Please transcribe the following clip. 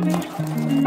baby.